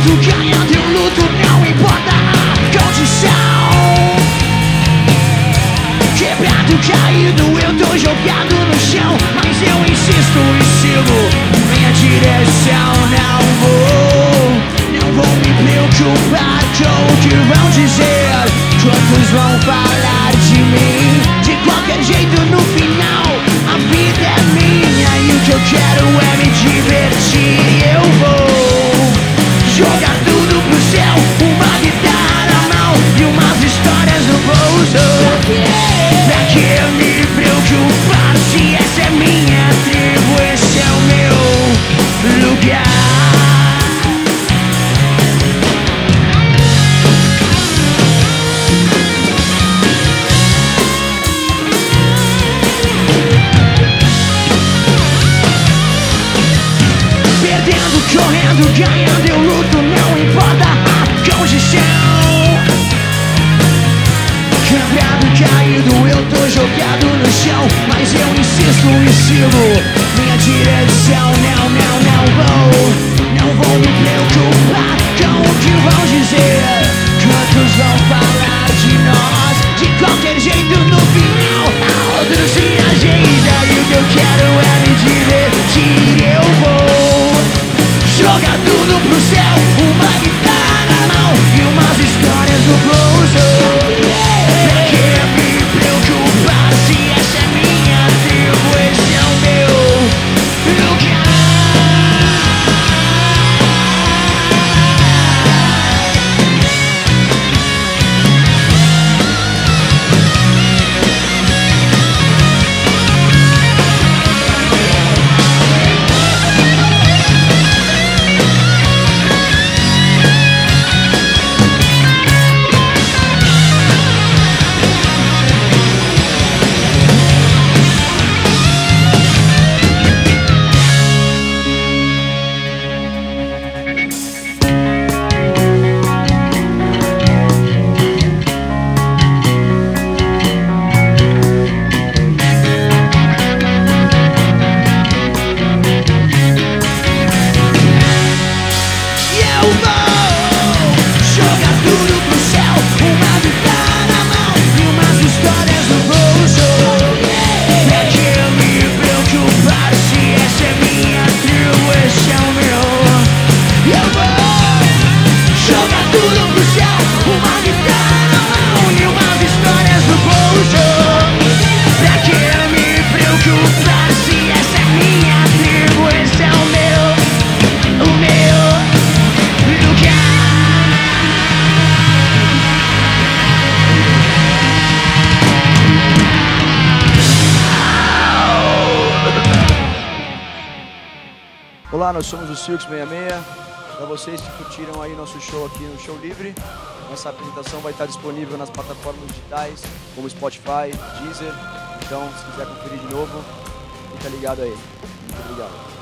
Perdendo, correndo, ganhando, eu luto, não importa a condição Quebrado, caído, eu tô jogado no chão Mas eu insisto e sigo minha direção Não vou, não vou me preocupar com o que vão dizer Quantos vão falar de mim? De qualquer jeito ganhando, eu luto, não importa. A condição Quebrado, caído, eu tô jogado no chão. Mas eu insisto e sigo minha direção Não, não, não vou Olá, nós somos o Circus 66. Para vocês que curtiram aí nosso show aqui no Show Livre, nossa apresentação vai estar disponível nas plataformas digitais, como Spotify, Deezer. Então, se quiser conferir de novo, fica ligado aí. Muito obrigado.